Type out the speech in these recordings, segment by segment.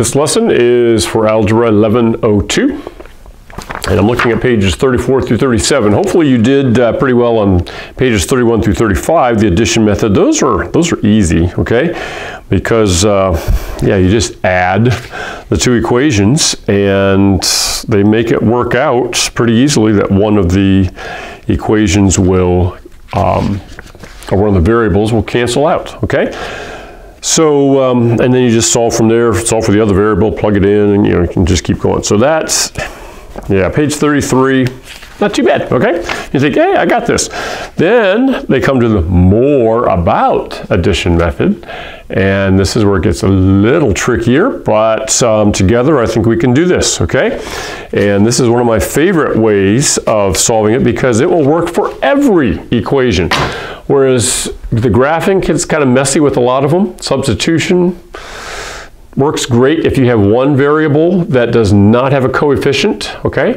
This lesson is for Algebra 1102. And I'm looking at pages 34 through 37. Hopefully you did uh, pretty well on pages 31 through 35, the addition method. Those are, those are easy, okay? Because, uh, yeah, you just add the two equations and they make it work out pretty easily that one of the equations will, um, or one of the variables will cancel out, okay? So, um, and then you just solve from there, solve for the other variable, plug it in, and you, know, you can just keep going. So that's, yeah, page 33, not too bad, okay? You think, hey, I got this. Then they come to the more about addition method, and this is where it gets a little trickier, but um, together I think we can do this, okay? And this is one of my favorite ways of solving it because it will work for every equation. Whereas the graphing gets kind of messy with a lot of them. Substitution works great if you have one variable that does not have a coefficient, okay?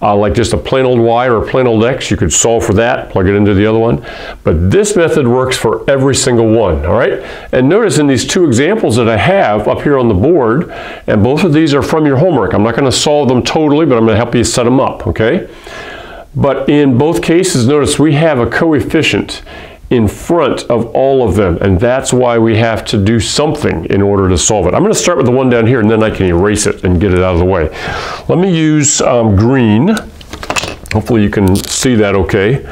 Uh, like just a plain old y or a plain old x, you could solve for that, plug it into the other one. But this method works for every single one, all right? And notice in these two examples that I have up here on the board, and both of these are from your homework. I'm not gonna solve them totally, but I'm gonna help you set them up, okay? But in both cases, notice we have a coefficient in front of all of them, and that's why we have to do something in order to solve it. I'm going to start with the one down here, and then I can erase it and get it out of the way. Let me use um, green. Hopefully you can see that okay.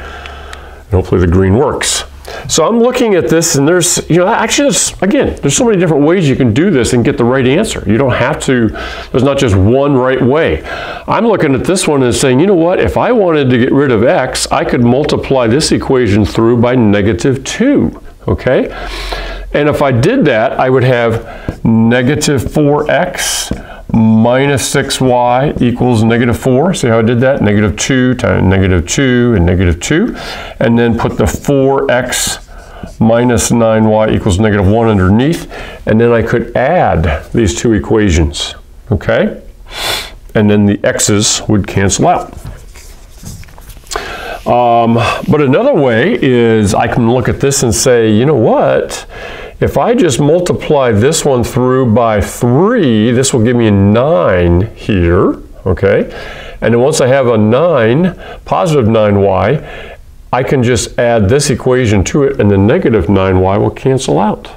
hopefully the green works. So I'm looking at this and there's, you know, actually, again, there's so many different ways you can do this and get the right answer. You don't have to, there's not just one right way. I'm looking at this one and saying, you know what, if I wanted to get rid of x, I could multiply this equation through by negative 2, okay? And if I did that, I would have negative 4x minus 6y equals negative 4. See how I did that? Negative 2 times negative 2 and negative 2. And then put the 4x minus 9y equals negative 1 underneath. And then I could add these two equations. Okay? And then the x's would cancel out. Um, but another way is I can look at this and say, you know what? If I just multiply this one through by 3, this will give me a 9 here, okay? And then once I have a 9, positive 9y, I can just add this equation to it and the negative 9y will cancel out,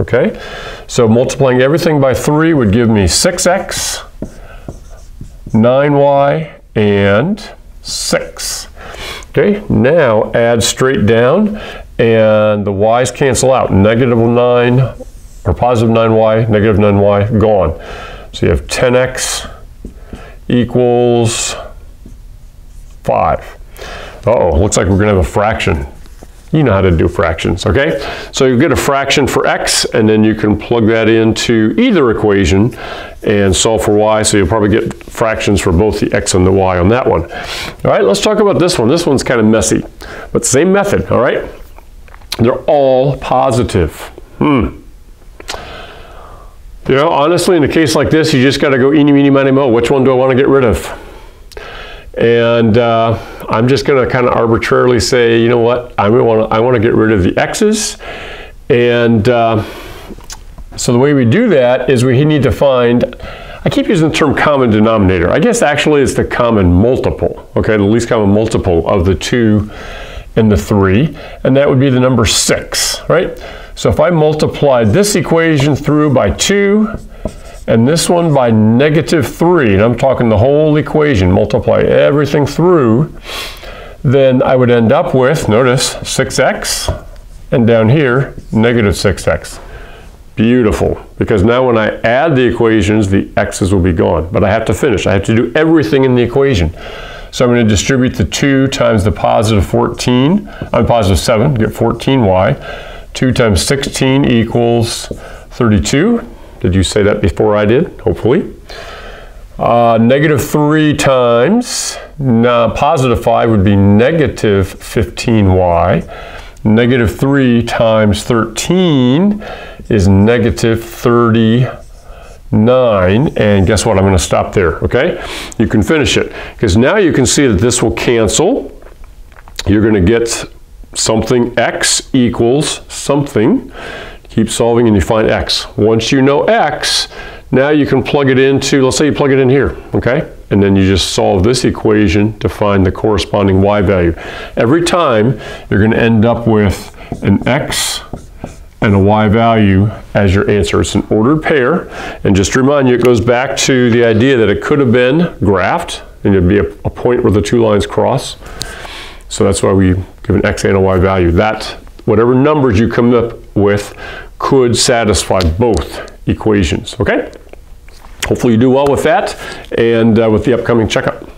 okay? So multiplying everything by 3 would give me 6x, 9y, and 6. Okay, now add straight down and the y's cancel out. Negative 9 or positive 9y, negative 9y, gone. So you have 10x equals 5. Uh-oh, looks like we're going to have a fraction. You know how to do fractions, okay? So you get a fraction for x, and then you can plug that into either equation and solve for y, so you'll probably get fractions for both the x and the y on that one. All right, let's talk about this one. This one's kind of messy, but same method, all right? They're all positive. Hmm. You know, honestly, in a case like this, you just got to go eeny, meeny, miny, mo. Which one do I want to get rid of? And uh, I'm just going to kind of arbitrarily say, you know what, I want to I want to get rid of the x's. And uh, so the way we do that is we need to find, I keep using the term common denominator. I guess actually it's the common multiple, okay, the least common multiple of the two and the 3, and that would be the number 6, right? So if I multiply this equation through by 2, and this one by negative 3, and I'm talking the whole equation, multiply everything through, then I would end up with, notice, 6x, and down here, negative 6x. Beautiful, because now when I add the equations, the x's will be gone. But I have to finish. I have to do everything in the equation. So I'm going to distribute the 2 times the positive 14, I'm positive 7, get 14y. 2 times 16 equals 32. Did you say that before I did? Hopefully. Uh, negative 3 times positive 5 would be negative 15y. Negative 3 times 13 is negative 30 9, and guess what? I'm going to stop there, okay? You can finish it, because now you can see that this will cancel. You're going to get something x equals something. Keep solving and you find x. Once you know x, Now you can plug it into, let's say you plug it in here, okay? And then you just solve this equation to find the corresponding y value. Every time, you're going to end up with an x and a y value as your answer. It's an ordered pair, and just to remind you, it goes back to the idea that it could have been graphed, and it'd be a, a point where the two lines cross. So that's why we give an x and a y value. That, whatever numbers you come up with, could satisfy both equations, okay? Hopefully you do well with that and uh, with the upcoming checkup.